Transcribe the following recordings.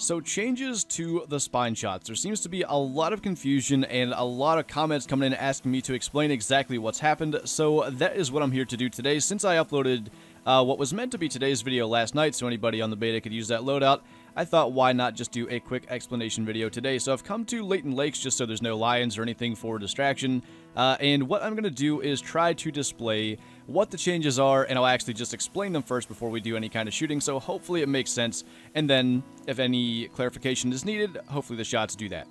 So changes to the spine shots. There seems to be a lot of confusion and a lot of comments coming in asking me to explain exactly what's happened. So that is what I'm here to do today. Since I uploaded uh, what was meant to be today's video last night so anybody on the beta could use that loadout, I thought why not just do a quick explanation video today. So I've come to Layton Lakes just so there's no lions or anything for distraction. Uh, and what I'm going to do is try to display what the changes are, and I'll actually just explain them first before we do any kind of shooting, so hopefully it makes sense, and then if any clarification is needed, hopefully the shots do that.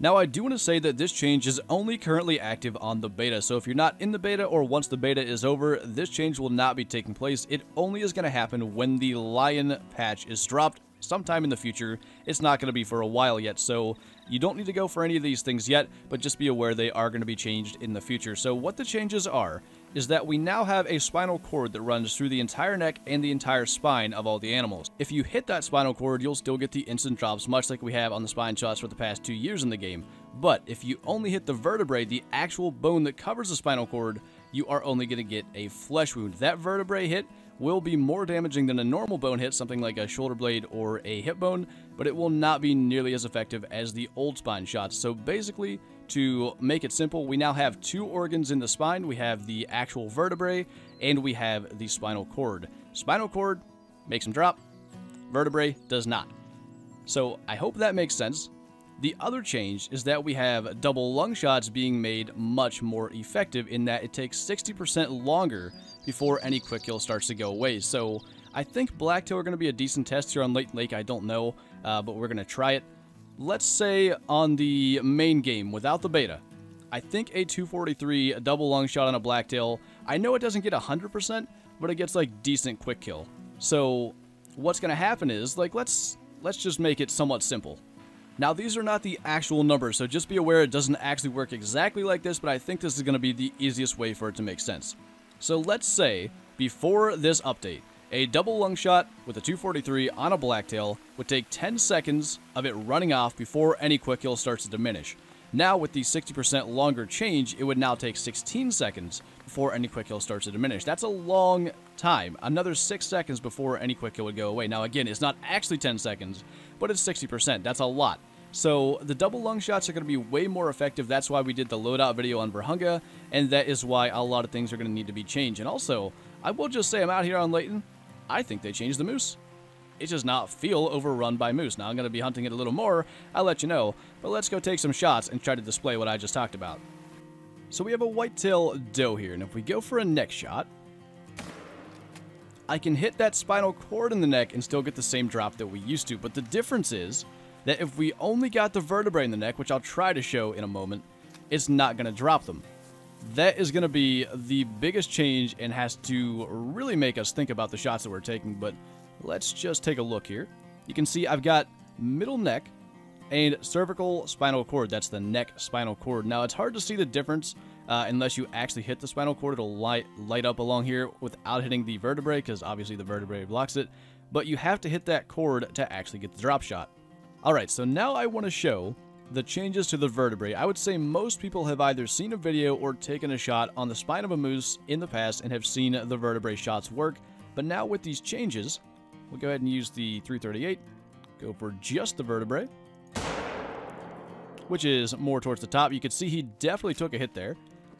Now I do want to say that this change is only currently active on the beta, so if you're not in the beta or once the beta is over, this change will not be taking place. It only is going to happen when the Lion patch is dropped sometime in the future. It's not going to be for a while yet, so you don't need to go for any of these things yet, but just be aware they are going to be changed in the future. So what the changes are is that we now have a spinal cord that runs through the entire neck and the entire spine of all the animals. If you hit that spinal cord, you'll still get the instant drops, much like we have on the spine shots for the past two years in the game. But if you only hit the vertebrae, the actual bone that covers the spinal cord, you are only going to get a flesh wound. That vertebrae hit will be more damaging than a normal bone hit, something like a shoulder blade or a hip bone, but it will not be nearly as effective as the old spine shots. So basically, to make it simple, we now have two organs in the spine. We have the actual vertebrae, and we have the spinal cord. Spinal cord makes them drop, vertebrae does not. So I hope that makes sense. The other change is that we have double lung shots being made much more effective in that it takes 60% longer before any quick kill starts to go away. So I think Blacktail are going to be a decent test here on Late Lake. I don't know, uh, but we're going to try it. Let's say on the main game without the beta, I think a 243 a double lung shot on a Blacktail, I know it doesn't get 100%, but it gets like decent quick kill. So what's going to happen is, like, let's let's just make it somewhat simple. Now, these are not the actual numbers, so just be aware it doesn't actually work exactly like this, but I think this is going to be the easiest way for it to make sense. So let's say, before this update, a double lung shot with a 243 on a blacktail would take 10 seconds of it running off before any quick kill starts to diminish. Now, with the 60% longer change, it would now take 16 seconds before any quick kill starts to diminish. That's a long time. Another 6 seconds before any quick kill would go away. Now, again, it's not actually 10 seconds, but it's 60%. That's a lot. So the double lung shots are going to be way more effective. That's why we did the loadout video on Vurhonga, and that is why a lot of things are going to need to be changed. And also, I will just say I'm out here on Layton. I think they changed the moose. It does not feel overrun by moose. Now I'm going to be hunting it a little more. I'll let you know. But let's go take some shots and try to display what I just talked about. So we have a whitetail doe here, and if we go for a neck shot, I can hit that spinal cord in the neck and still get the same drop that we used to, but the difference is that if we only got the vertebrae in the neck, which I'll try to show in a moment, it's not going to drop them. That is going to be the biggest change and has to really make us think about the shots that we're taking, but let's just take a look here. You can see I've got middle neck and cervical spinal cord. That's the neck spinal cord. Now, it's hard to see the difference uh, unless you actually hit the spinal cord. It'll light, light up along here without hitting the vertebrae because obviously the vertebrae blocks it. But you have to hit that cord to actually get the drop shot. Alright, so now I want to show the changes to the vertebrae. I would say most people have either seen a video or taken a shot on the spine of a moose in the past and have seen the vertebrae shots work. But now with these changes, we'll go ahead and use the 338, go for just the vertebrae, which is more towards the top. You can see he definitely took a hit there,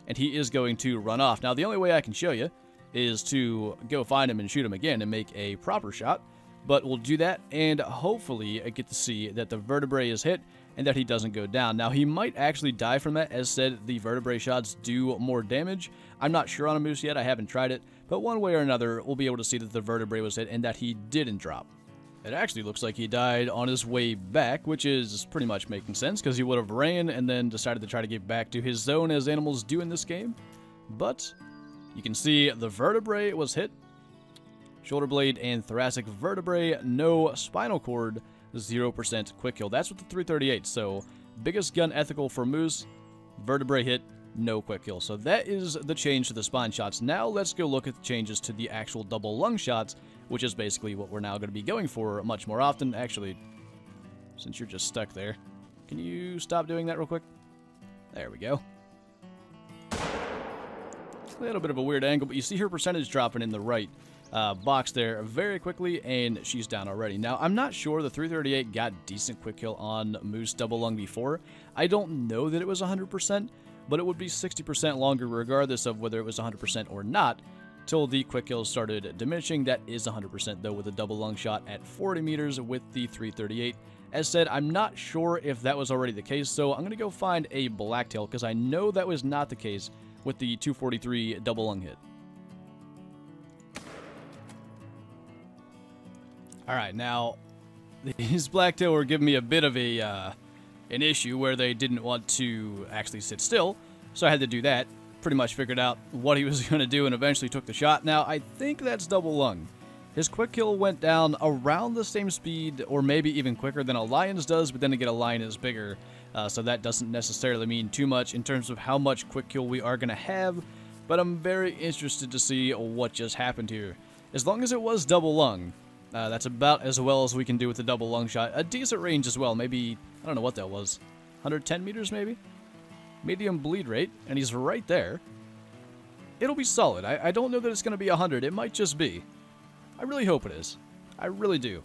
and he is going to run off. Now, the only way I can show you is to go find him and shoot him again and make a proper shot. But we'll do that and hopefully get to see that the vertebrae is hit and that he doesn't go down. Now, he might actually die from that. As said, the vertebrae shots do more damage. I'm not sure on a moose yet. I haven't tried it. But one way or another, we'll be able to see that the vertebrae was hit and that he didn't drop. It actually looks like he died on his way back, which is pretty much making sense because he would have ran and then decided to try to get back to his zone as animals do in this game. But you can see the vertebrae was hit shoulder blade, and thoracic vertebrae, no spinal cord, 0% quick kill. That's with the 338, so biggest gun ethical for Moose, vertebrae hit, no quick kill. So that is the change to the spine shots. Now let's go look at the changes to the actual double lung shots, which is basically what we're now going to be going for much more often. Actually, since you're just stuck there, can you stop doing that real quick? There we go. A little bit of a weird angle, but you see her percentage dropping in the right. Uh, box there very quickly, and she's down already. Now, I'm not sure the 338 got decent quick kill on Moose Double Lung before. I don't know that it was 100%, but it would be 60% longer regardless of whether it was 100% or not, till the quick kills started diminishing. That is 100% though with a double lung shot at 40 meters with the 338. As said, I'm not sure if that was already the case, so I'm going to go find a blacktail because I know that was not the case with the 243 double lung hit. Alright, now, these blacktail were giving me a bit of a, uh, an issue where they didn't want to actually sit still, so I had to do that. Pretty much figured out what he was going to do and eventually took the shot. Now, I think that's double lung. His quick kill went down around the same speed, or maybe even quicker than a lion's does, but then again, a lion is bigger, uh, so that doesn't necessarily mean too much in terms of how much quick kill we are going to have, but I'm very interested to see what just happened here. As long as it was double lung, uh, that's about as well as we can do with the double lung shot. A decent range as well, maybe, I don't know what that was, 110 meters maybe? Medium bleed rate, and he's right there. It'll be solid. I, I don't know that it's going to be 100, it might just be. I really hope it is. I really do.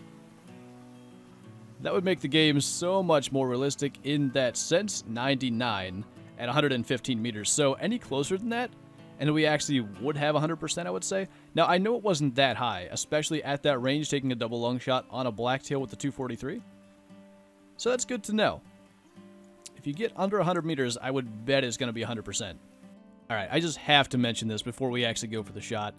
That would make the game so much more realistic in that sense, 99 at 115 meters. So any closer than that, and we actually would have 100%, I would say. Now, I know it wasn't that high, especially at that range, taking a double lung shot on a blacktail with the 243. So that's good to know. If you get under 100 meters, I would bet it's going to be 100%. Alright, I just have to mention this before we actually go for the shot.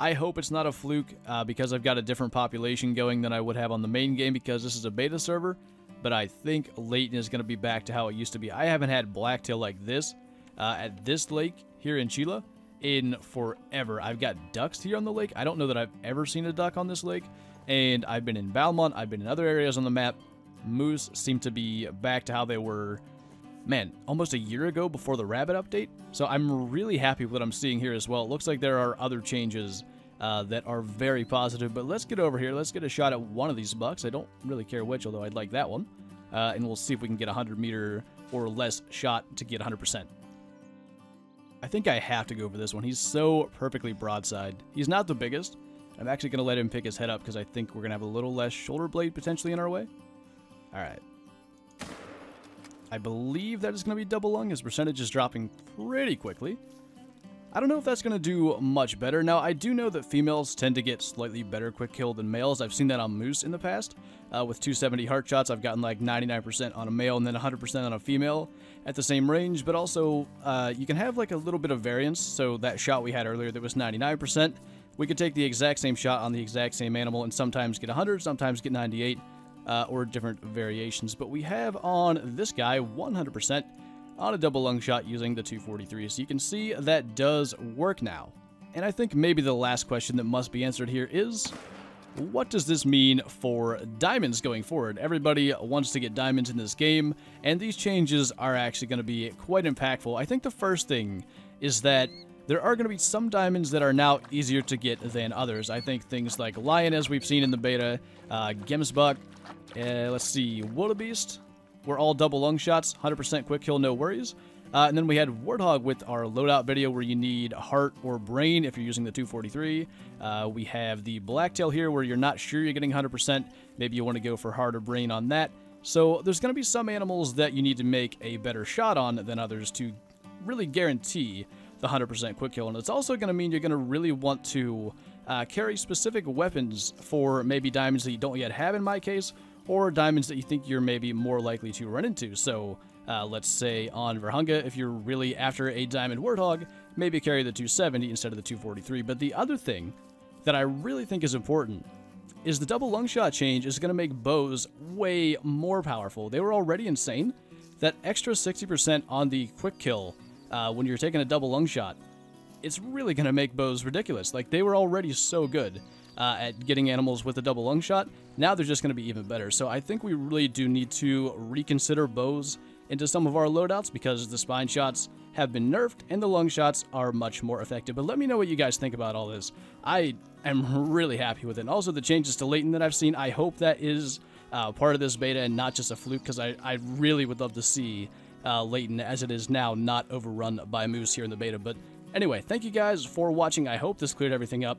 I hope it's not a fluke uh, because I've got a different population going than I would have on the main game because this is a beta server, but I think Layton is going to be back to how it used to be. I haven't had blacktail like this uh, at this lake here in Chila in forever. I've got ducks here on the lake. I don't know that I've ever seen a duck on this lake, and I've been in Balmont. I've been in other areas on the map. Moose seem to be back to how they were man, almost a year ago before the rabbit update. So I'm really happy with what I'm seeing here as well. It looks like there are other changes uh, that are very positive. But let's get over here. Let's get a shot at one of these bucks. I don't really care which, although I'd like that one. Uh, and we'll see if we can get a 100 meter or less shot to get 100%. I think I have to go for this one. He's so perfectly broadside. He's not the biggest. I'm actually going to let him pick his head up because I think we're going to have a little less shoulder blade potentially in our way. All right. I believe that is going to be double lung. His percentage is dropping pretty quickly. I don't know if that's going to do much better. Now, I do know that females tend to get slightly better quick kill than males. I've seen that on Moose in the past. Uh, with 270 heart shots, I've gotten like 99% on a male and then 100% on a female at the same range. But also, uh, you can have like a little bit of variance. So that shot we had earlier that was 99%, we could take the exact same shot on the exact same animal and sometimes get 100, sometimes get 98 uh, or different variations. But we have on this guy 100% on a double lung shot using the 243. So you can see that does work now. And I think maybe the last question that must be answered here is, what does this mean for diamonds going forward? Everybody wants to get diamonds in this game, and these changes are actually going to be quite impactful. I think the first thing is that there are going to be some diamonds that are now easier to get than others. I think things like Lion, as we've seen in the beta, uh, Gemsbuck, uh, let's see, Wildebeest, we're all double lung shots, 100% quick kill, no worries. Uh, and then we had Warthog with our loadout video where you need heart or brain if you're using the 243. Uh, we have the Blacktail here where you're not sure you're getting 100%. Maybe you want to go for heart or brain on that. So there's going to be some animals that you need to make a better shot on than others to really guarantee the 100% quick kill. And it's also going to mean you're going to really want to uh, carry specific weapons for maybe diamonds that you don't yet have in my case, or diamonds that you think you're maybe more likely to run into. So uh, let's say on Vurhonga, if you're really after a diamond warthog, maybe carry the 270 instead of the 243. But the other thing that I really think is important is the double lung shot change is going to make bows way more powerful. They were already insane. That extra 60% on the quick kill uh, when you're taking a double lung shot, it's really going to make bows ridiculous. Like, they were already so good uh, at getting animals with a double lung shot. Now they're just going to be even better. So I think we really do need to reconsider bows into some of our loadouts because the spine shots have been nerfed and the lung shots are much more effective. But let me know what you guys think about all this. I am really happy with it. And also the changes to Layton that I've seen, I hope that is uh, part of this beta and not just a fluke because I, I really would love to see uh, Layton as it is now not overrun by Moose here in the beta. But anyway, thank you guys for watching. I hope this cleared everything up.